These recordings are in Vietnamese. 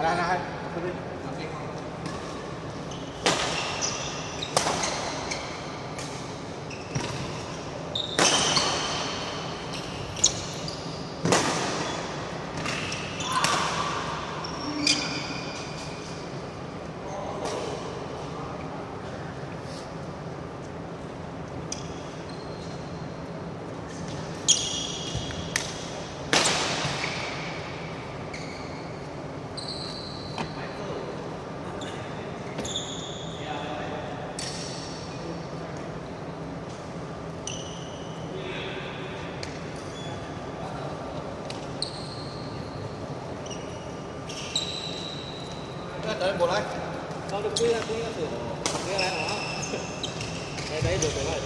हराना है bộ đây Đâu được quy là quy là sửa Quy là đó Đây đấy được rồi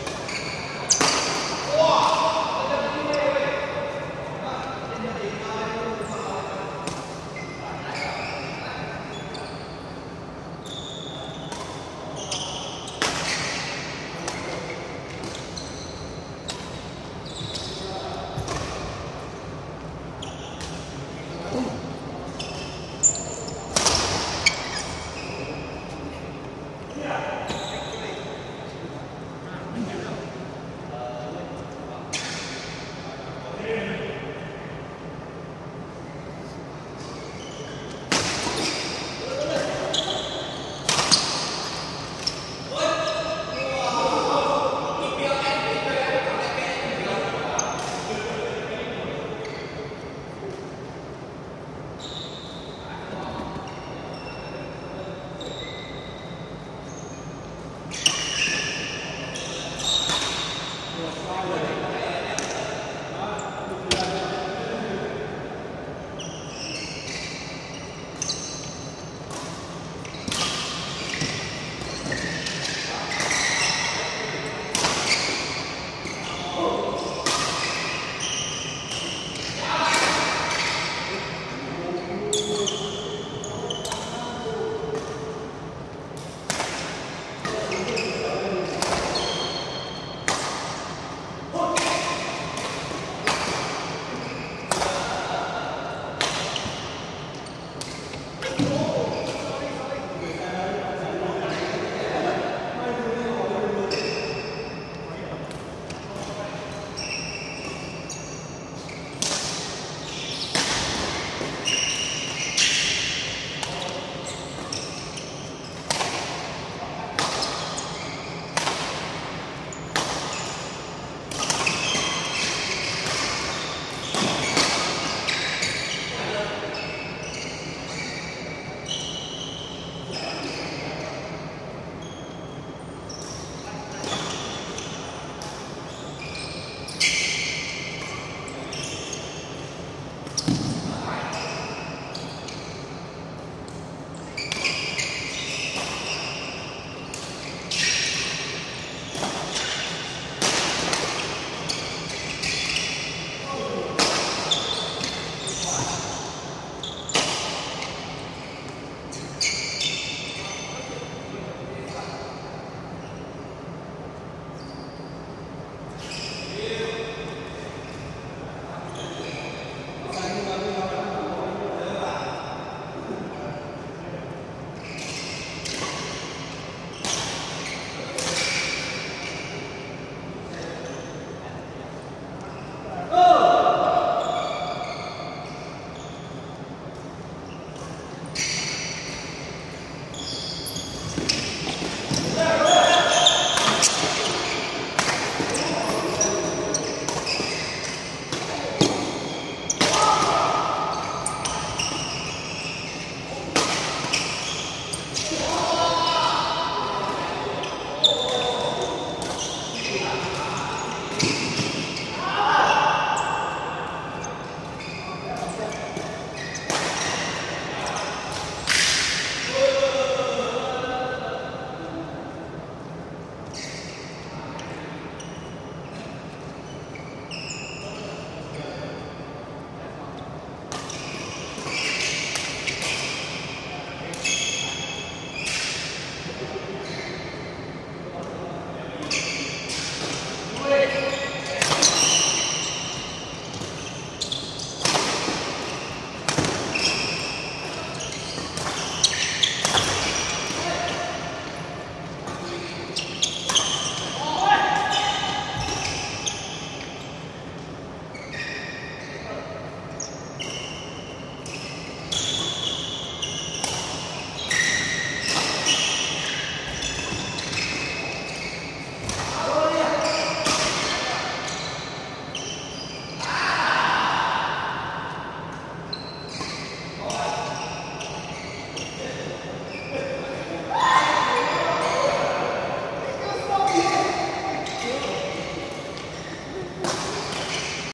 Thank you.